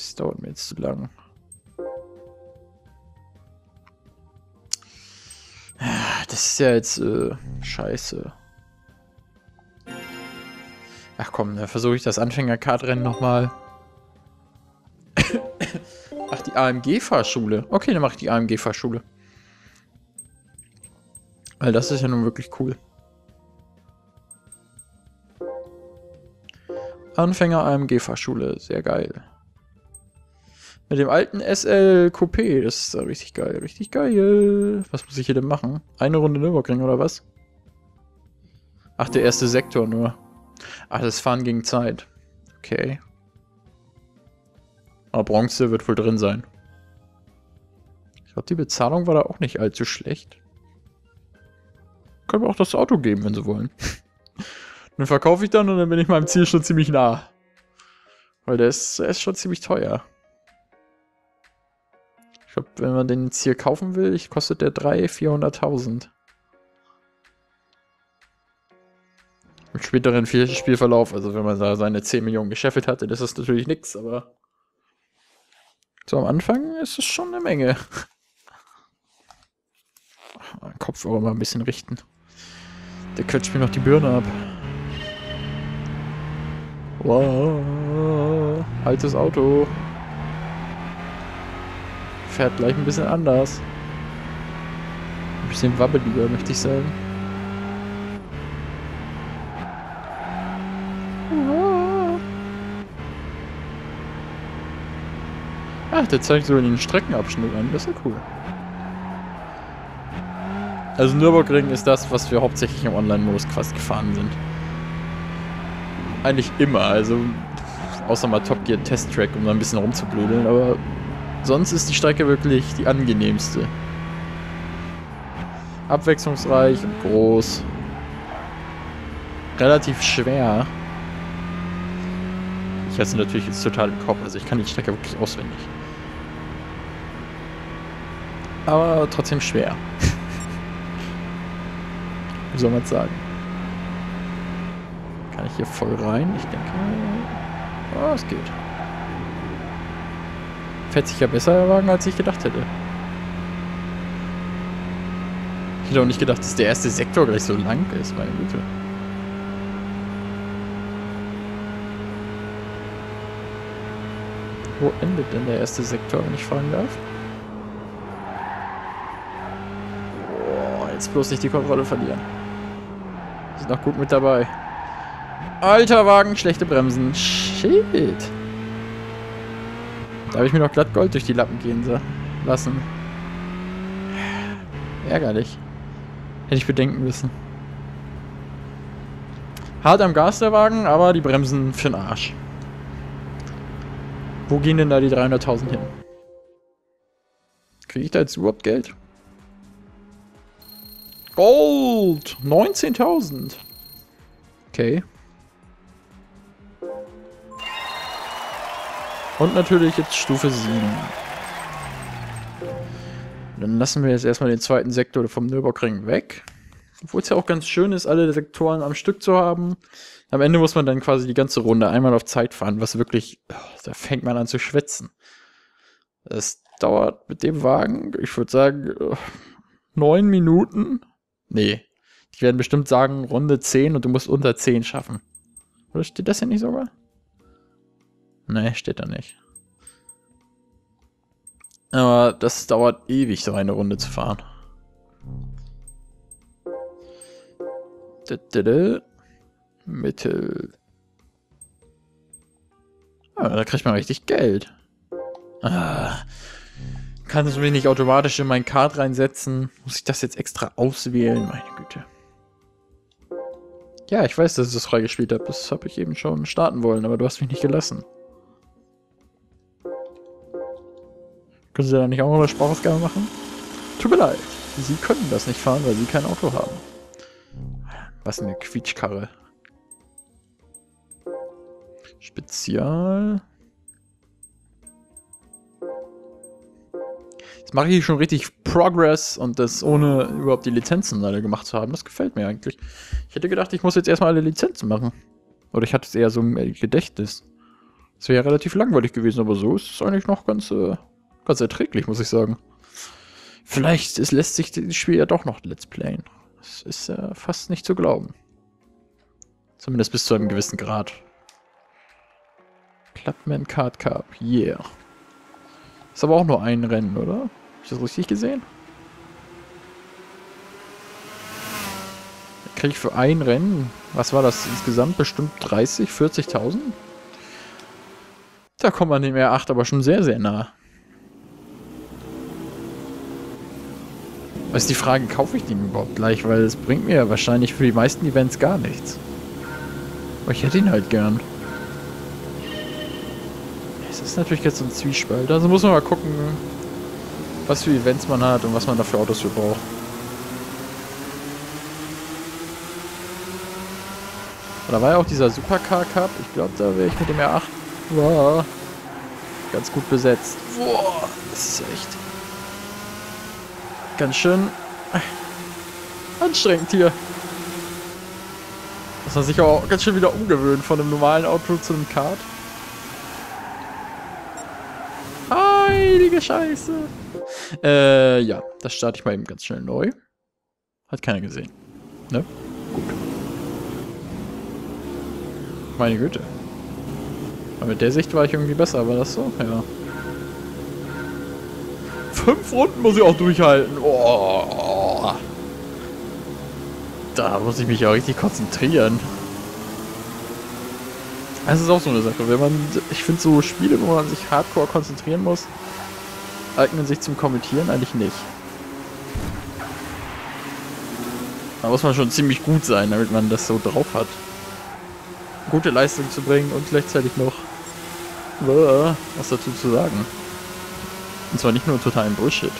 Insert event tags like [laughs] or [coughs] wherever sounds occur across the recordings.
Das dauert mir jetzt zu lang. Das ist ja jetzt äh, scheiße. Ach komm, dann versuche ich das Anfänger-Kartrennen nochmal. [coughs] Ach, die AMG-Fahrschule. Okay, dann mache ich die AMG-Fahrschule. Weil das ist ja nun wirklich cool. Anfänger AMG-Fahrschule, sehr geil. Mit dem alten SL Coupé, das ist richtig geil, richtig geil. Was muss ich hier denn machen? Eine Runde Nürburgring oder was? Ach, der erste Sektor nur. Ach, das Fahren gegen Zeit. Okay. Aber Bronze wird wohl drin sein. Ich glaube, die Bezahlung war da auch nicht allzu schlecht. Können wir auch das Auto geben, wenn sie wollen. [laughs] dann verkaufe ich dann und dann bin ich meinem Ziel schon ziemlich nah. Weil der ist, der ist schon ziemlich teuer. Ich glaube, wenn man den jetzt hier kaufen will, kostet der 300.000, 400.000. Im späteren Spielverlauf, also wenn man da seine 10 Millionen gescheffelt hatte, das ist natürlich nichts, aber so am Anfang ist es schon eine Menge. [laughs] Kopfhörer mal ein bisschen richten. Der quetscht mir noch die Birne ab. Wow, altes Auto. Fährt gleich ein bisschen anders. Ein bisschen wabbeliger, möchte ich sagen. Ach, der zeigt sogar den Streckenabschnitt an. Das ist ja cool. Also Nürburgring ist das, was wir hauptsächlich im Online-Modus quasi gefahren sind. Eigentlich immer, also außer mal Top Gear Test Track, um da ein bisschen rumzublödeln, aber sonst ist die Strecke wirklich die angenehmste. Abwechslungsreich und groß. Relativ schwer. Ich hasse natürlich jetzt total im Kopf, also ich kann die Strecke wirklich auswendig aber trotzdem schwer. [laughs] Wie soll man sagen? Kann ich hier voll rein? Ich denke, oh, es geht. Fährt sich ja besser der Wagen, als ich gedacht hätte. Ich hätte auch nicht gedacht, dass der erste Sektor gleich so lang ist, meine Güte. Wo endet denn der erste Sektor, wenn ich fragen darf? Jetzt bloß nicht die Kontrolle verlieren. Ist noch gut mit dabei. Alter Wagen, schlechte Bremsen. Shit. Da habe ich mir noch glatt Gold durch die Lappen gehen lassen. Ärgerlich. Hätte ich bedenken müssen. Hart am Gas der Wagen, aber die Bremsen für den Arsch. Wo gehen denn da die 300.000 hin? Kriege ich da jetzt überhaupt Geld? Gold! 19.000. Okay. Und natürlich jetzt Stufe 7. Dann lassen wir jetzt erstmal den zweiten Sektor vom Nürburgring weg. Obwohl es ja auch ganz schön ist, alle Sektoren am Stück zu haben. Am Ende muss man dann quasi die ganze Runde einmal auf Zeit fahren, was wirklich, oh, da fängt man an zu schwitzen. Das dauert mit dem Wagen, ich würde sagen, oh, neun Minuten. Nee. Die werden bestimmt sagen, Runde 10 und du musst unter 10 schaffen. Oder steht das hier nicht sogar? Nee, steht da nicht. Aber das dauert ewig, so eine Runde zu fahren. Mittel. Ah, da kriegt man richtig Geld. Ah, kann es mich nicht automatisch in mein Card reinsetzen? Muss ich das jetzt extra auswählen? Meine Güte. Ja, ich weiß, dass ich das freigespielt habe. Das habe ich eben schon starten wollen, aber du hast mich nicht gelassen. Können Sie da nicht auch noch eine Sprachausgabe machen? Tut mir leid. Sie können das nicht fahren, weil Sie kein Auto haben. Was eine Quietschkarre. Spezial. Jetzt mache ich schon richtig Progress und das ohne überhaupt die Lizenzen alle gemacht zu haben. Das gefällt mir eigentlich. Ich hätte gedacht, ich muss jetzt erstmal alle Lizenzen machen. Oder ich hatte es eher so im Gedächtnis. Das wäre ja relativ langweilig gewesen, aber so ist es eigentlich noch ganz, äh, ganz erträglich, muss ich sagen. Vielleicht es lässt sich das Spiel ja doch noch Let's Playen. Das ist ja fast nicht zu glauben. Zumindest bis zu einem gewissen Grad. Clubman Card Cup, yeah. Ist aber auch nur ein Rennen, oder? Hab ich das richtig gesehen? Kriege ich für ein Rennen, was war das insgesamt? Bestimmt 30, 40.000? Da kommt man dem R8 aber schon sehr, sehr nah. Ist die Frage, kaufe ich den überhaupt gleich? Weil es bringt mir ja wahrscheinlich für die meisten Events gar nichts. Aber ich hätte ihn halt gern. Es ist natürlich jetzt so ein Zwiespalt. Also muss man mal gucken, was für Events man hat und was man dafür Autos für braucht. Da war ja auch dieser Supercar Cup. Ich glaube, da wäre ich mit dem R8 wow, ganz gut besetzt. Boah, das ist echt ganz schön anstrengend hier. Muss man sich auch ganz schön wieder umgewöhnen von einem normalen Auto zu einem Kart. Heilige Scheiße. Äh, ja, das starte ich mal eben ganz schnell neu. Hat keiner gesehen. Ne? Gut. Meine Güte. Aber mit der Sicht war ich irgendwie besser, war das so? Ja. Fünf Runden muss ich auch durchhalten. Oh. Da muss ich mich ja richtig konzentrieren. Das ist auch so eine Sache. Wenn man, ich finde so Spiele, wo man sich hardcore konzentrieren muss, eignen sich zum Kommentieren eigentlich nicht. Da muss man schon ziemlich gut sein, damit man das so drauf hat. Gute Leistung zu bringen und gleichzeitig noch was dazu zu sagen. Und zwar nicht nur totalen Bullshit.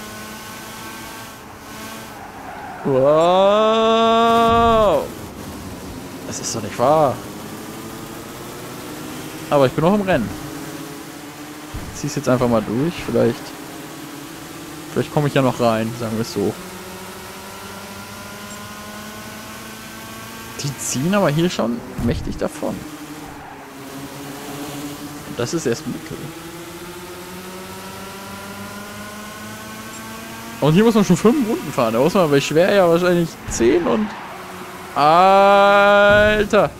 Wow! Das ist doch nicht wahr. Aber ich bin noch im Rennen. Zieh's jetzt einfach mal durch. Vielleicht. Vielleicht komme ich ja noch rein, sagen wir es so. Die ziehen aber hier schon mächtig davon. Und das ist erst Mittel. Und hier muss man schon fünf Runden fahren. Da muss man bei schwer ja wahrscheinlich zehn und... Alter!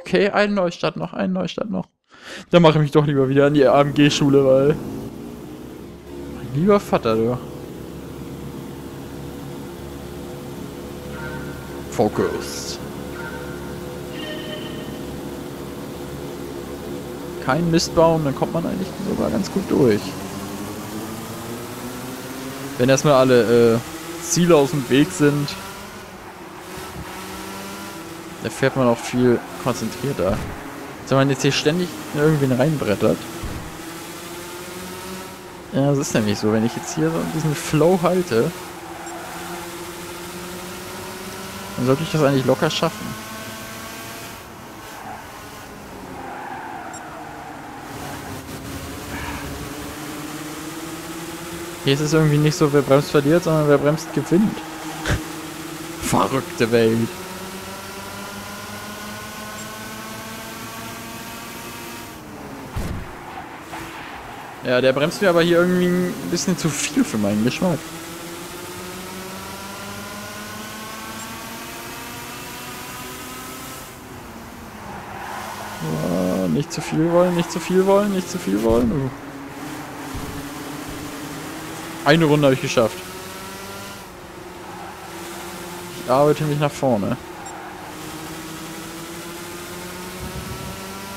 Okay, ein Neustart noch, ein Neustart noch. Dann mache ich mich doch lieber wieder an die AMG-Schule, weil... Mein lieber Vater, du. Focus. Kein Mist bauen, dann kommt man eigentlich sogar ganz gut durch. Wenn erstmal alle äh, Ziele aus dem Weg sind, da fährt man auch viel konzentrierter. Wenn man jetzt hier ständig irgendwen reinbrettert. Ja, das ist nämlich so. Wenn ich jetzt hier so diesen Flow halte, dann sollte ich das eigentlich locker schaffen. Hier ist es irgendwie nicht so, wer bremst verliert, sondern wer bremst gewinnt. [laughs] Verrückte Welt. Ja, der bremst mir aber hier irgendwie ein bisschen zu viel für meinen Geschmack. Oh, nicht zu viel wollen, nicht zu viel wollen, nicht zu viel wollen. Uh. Eine Runde habe ich geschafft. Ich arbeite mich nach vorne.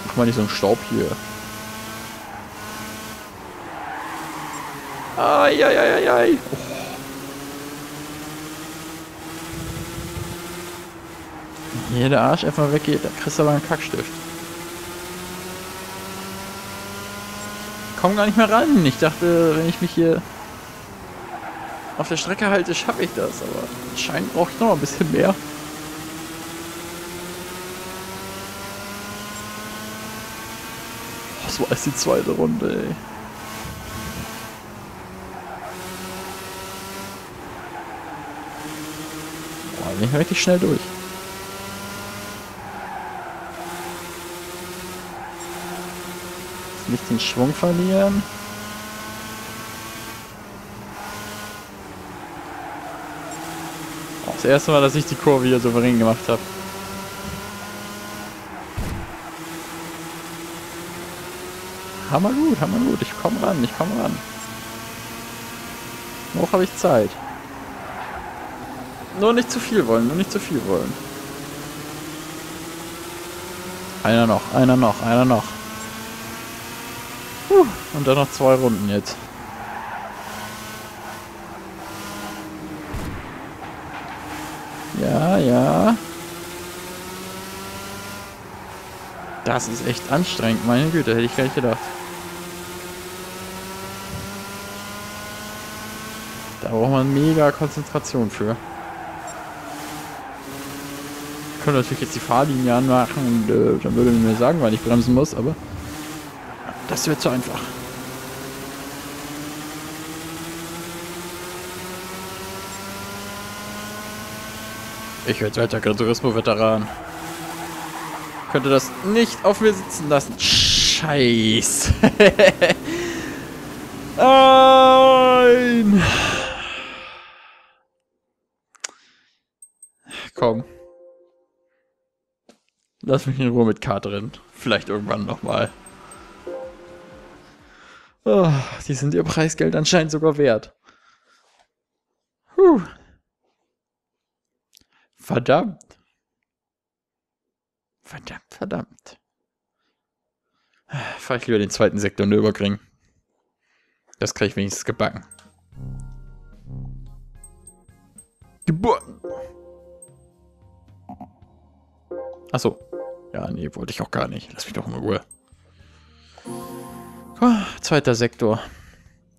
Mach mal nicht so einen Staub hier. Eieieiei. Oh. Hier der Arsch einfach weggeht, da kriegst du aber einen Kackstift. Komm gar nicht mehr ran. Ich dachte, wenn ich mich hier auf der Strecke halte, schaffe ich das, aber anscheinend brauche ich noch ein bisschen mehr. Das war erst die zweite Runde, ey. Boah, bin ich richtig schnell durch. Nicht den Schwung verlieren. Das erste Mal, dass ich die Kurve hier souverän gemacht habe. Hammer gut, hammer gut. Ich komme ran, ich komme ran. Noch habe ich Zeit. Nur nicht zu viel wollen, nur nicht zu viel wollen. Einer noch, einer noch, einer noch. Puh, und dann noch zwei Runden jetzt. Ja, ja. Das ist echt anstrengend, meine Güte, hätte ich gar nicht gedacht. Da braucht man mega Konzentration für. Ich könnte natürlich jetzt die Fahrlinie anmachen und äh, dann würde mir sagen, wann ich bremsen muss, aber das wird zu einfach. Ich werde weiter Gran Turismo-Veteran. Könnte das nicht auf mir sitzen lassen. Scheiße. [laughs] Nein. Komm. Lass mich in Ruhe mit K drin. Vielleicht irgendwann nochmal. Oh, die sind ihr Preisgeld anscheinend sogar wert. Puh. Verdammt. Verdammt, verdammt. Fahr ich lieber den zweiten Sektor Nürburgring. Das kriege ich wenigstens gebacken. Geburten. Achso. Ja, nee, wollte ich auch gar nicht. Lass mich doch in Ruhe. Oh, zweiter Sektor.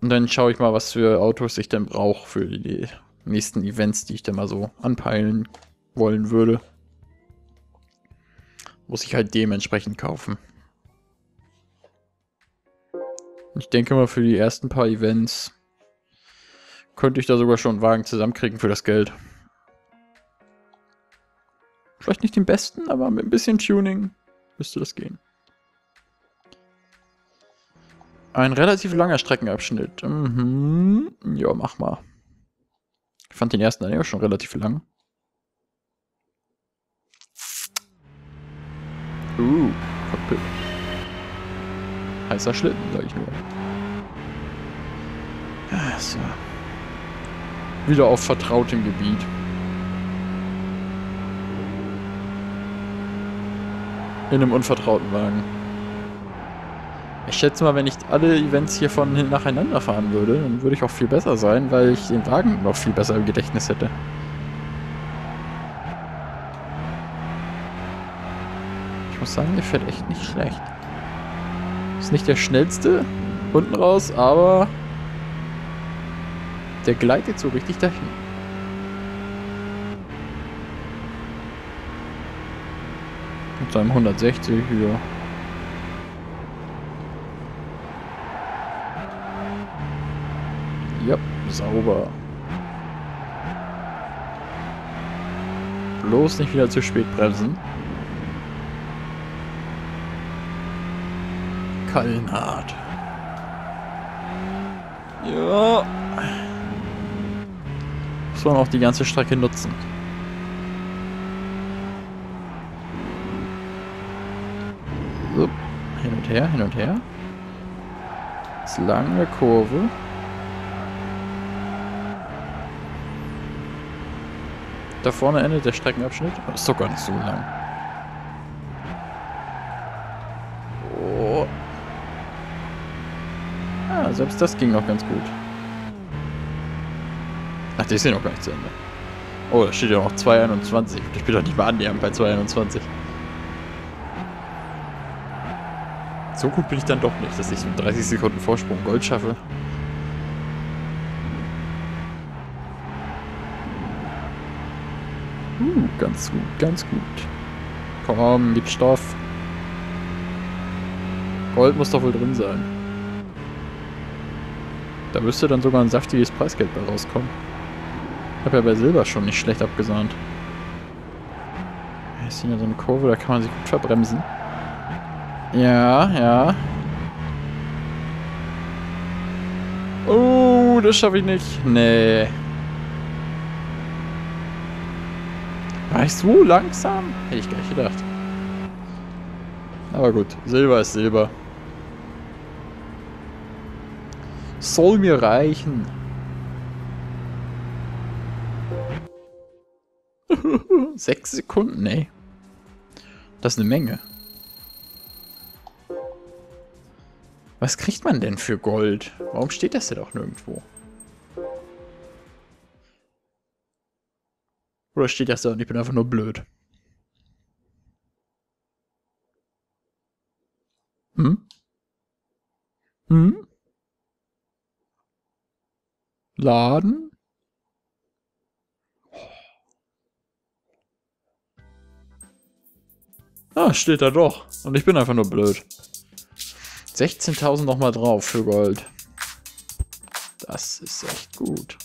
Und dann schaue ich mal, was für Autos ich denn brauche für die nächsten Events, die ich dann mal so anpeilen wollen würde. Muss ich halt dementsprechend kaufen. Ich denke mal, für die ersten paar Events könnte ich da sogar schon einen Wagen zusammenkriegen für das Geld. Vielleicht nicht den besten, aber mit ein bisschen Tuning müsste das gehen. Ein relativ langer Streckenabschnitt. Mhm. Ja, mach mal. Ich fand den ersten eigentlich auch schon relativ lang. Uh, Cockpit. Heißer Schlitten, sag ich nur. So. Wieder auf vertrautem Gebiet. In einem unvertrauten Wagen. Ich schätze mal, wenn ich alle Events hier von nacheinander fahren würde, dann würde ich auch viel besser sein, weil ich den Wagen noch viel besser im Gedächtnis hätte. Muss sagen, der fährt echt nicht schlecht. Ist nicht der schnellste unten raus, aber der gleitet so richtig dahin. Mit seinem 160 hier. Ja, sauber. Bloß nicht wieder zu spät bremsen. Kallenhardt. Ja. Muss man auch die ganze Strecke nutzen. So. Hin und her, hin und her. Das lange Kurve. Da vorne endet der Streckenabschnitt. ist doch gar nicht so lang. Selbst das ging noch ganz gut. Ach, die ist ja noch gar nicht zu Ende. Oh, da steht ja noch 2,21. Ich bin doch nicht mal annähernd bei 2,21. So gut bin ich dann doch nicht, dass ich mit 30 Sekunden Vorsprung Gold schaffe. Uh, ganz gut, ganz gut. Komm, gib Stoff. Gold muss doch wohl drin sein. Da müsste dann sogar ein saftiges Preisgeld bei rauskommen. Ich habe ja bei Silber schon nicht schlecht abgesahnt. Hier ist hier so eine Kurve, da kann man sich gut verbremsen. Ja, ja. Oh, das schaffe ich nicht. Nee. War ich so langsam? Hätte ich gar nicht gedacht. Aber gut, Silber ist Silber. Soll mir reichen. [laughs] Sechs Sekunden, ey. Das ist eine Menge. Was kriegt man denn für Gold? Warum steht das denn doch nirgendwo? Oder steht das da und ich bin einfach nur blöd? Hm? Hm? Laden? Ah, steht da doch. Und ich bin einfach nur blöd. 16.000 nochmal drauf für Gold. Das ist echt gut.